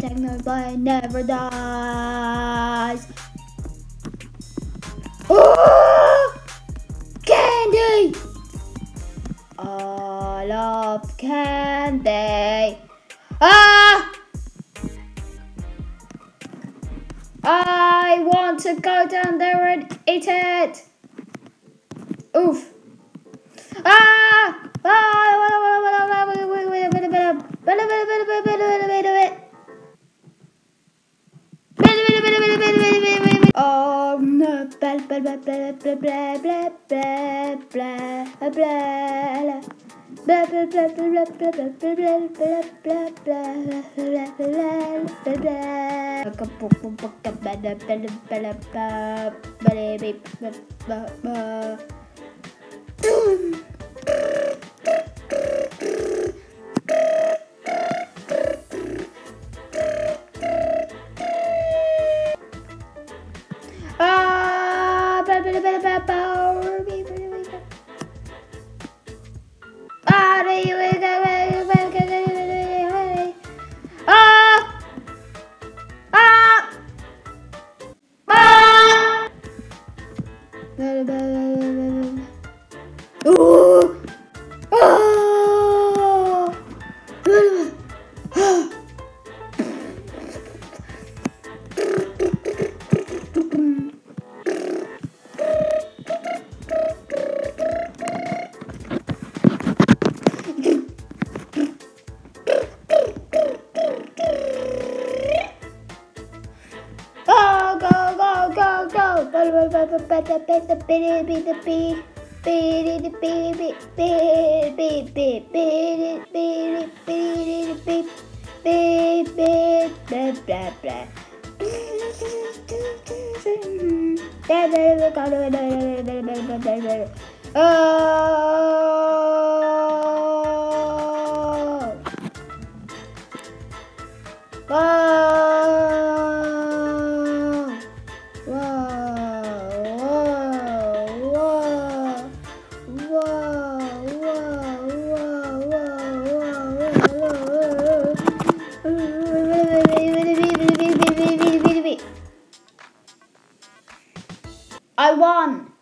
Techno boy never dies. Oh! I love candy. Ah! I want to go down there and eat it. Oof. Ah! Oh Blah blah blah blah blah blah blah blah blah blah. Blah blah blah blah blah blah blah blah blah blah blah blah blah. Ah, Ooh! Oh! I won!